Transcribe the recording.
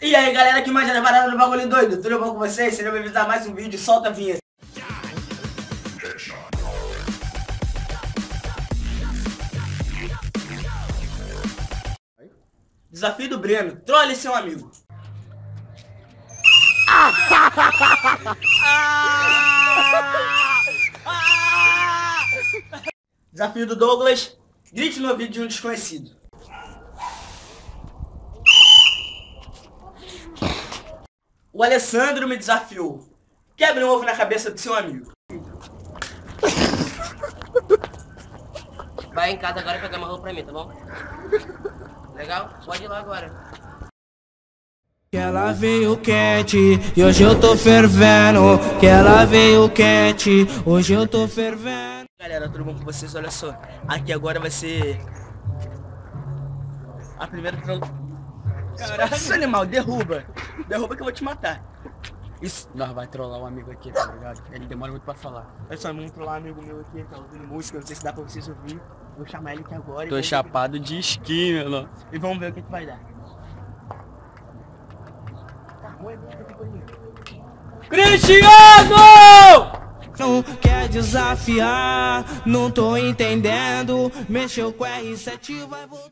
E aí galera que manja da parada do bagulho doido, tudo bom com vocês? Sejam bem-vindos a mais um vídeo, solta a vinheta. Desafio do Breno, trole seu amigo. Desafio do Douglas, grite no ouvido de um desconhecido. O Alessandro me desafiou. Quebre um ovo na cabeça do seu amigo. Vai em casa agora e pegar uma roupa pra mim, tá bom? Legal? Pode ir lá agora. Que ela veio quente e hoje eu tô fervendo. Que ela veio quente, hoje eu tô fervendo. Galera, tudo bom com vocês? Olha só, aqui agora vai ser a primeira. Caralho, esse animal, derruba. Derruba que eu vou te matar. Isso. Nós vai trollar um amigo aqui, tá ligado? Ele demora muito pra falar. Olha só, vamos trollar um amigo meu aqui, tá ouvindo música, não sei se dá pra vocês ouvir. Vou chamar ele aqui agora Tô chapado de esqui, meu. e vamos ver o que, que vai dar. Tá ruim, Cristiano! Não quer desafiar, não tô entendendo. Mexeu com R7 vai voltar.